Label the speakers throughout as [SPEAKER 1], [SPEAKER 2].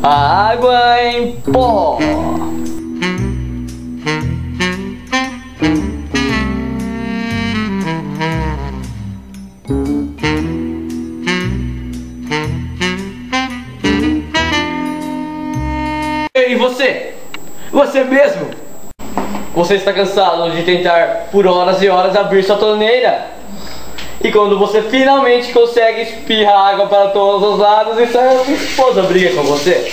[SPEAKER 1] Água em pó. E você? Você mesmo? Você está cansado de tentar por horas e horas abrir sua torneira? E quando você finalmente consegue espirrar água para todos os lados e sua esposa briga com você?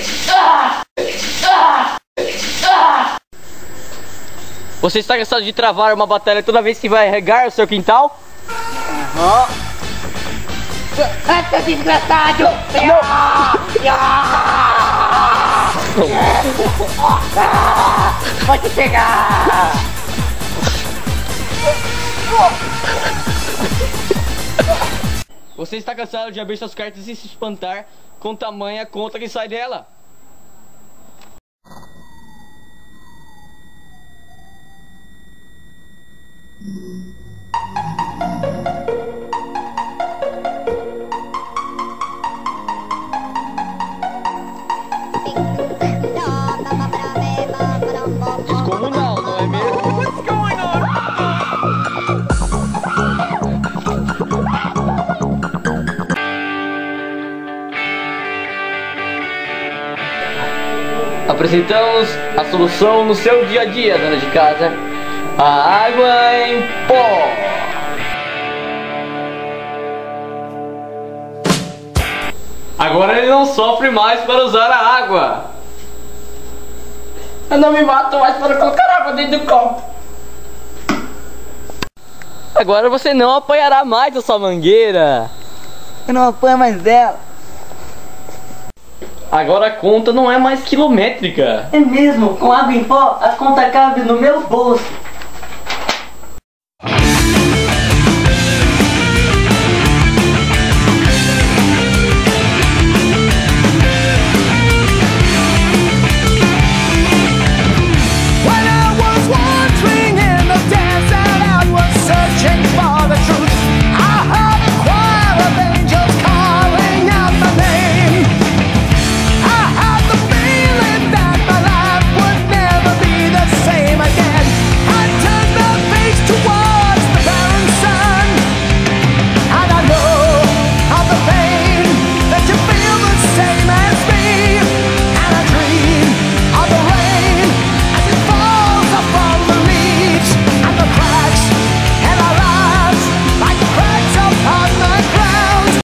[SPEAKER 1] Você está cansado de travar uma batalha toda vez que vai regar o seu quintal?
[SPEAKER 2] Ah, seu desgraçado! Vou te pegar!
[SPEAKER 1] Você está cansado de abrir suas cartas e se espantar com tamanha conta que sai dela? Apresentamos a solução no seu dia a dia, dona de casa. A água em pó. Agora ele não sofre mais para usar a água.
[SPEAKER 2] Eu não me mato mais para colocar água dentro do copo!
[SPEAKER 1] Agora você não apanhará mais a sua mangueira.
[SPEAKER 2] Eu não apanho mais dela!
[SPEAKER 1] Agora a conta não é mais quilométrica.
[SPEAKER 2] É mesmo, com água em pó, a conta cabe no meu bolso!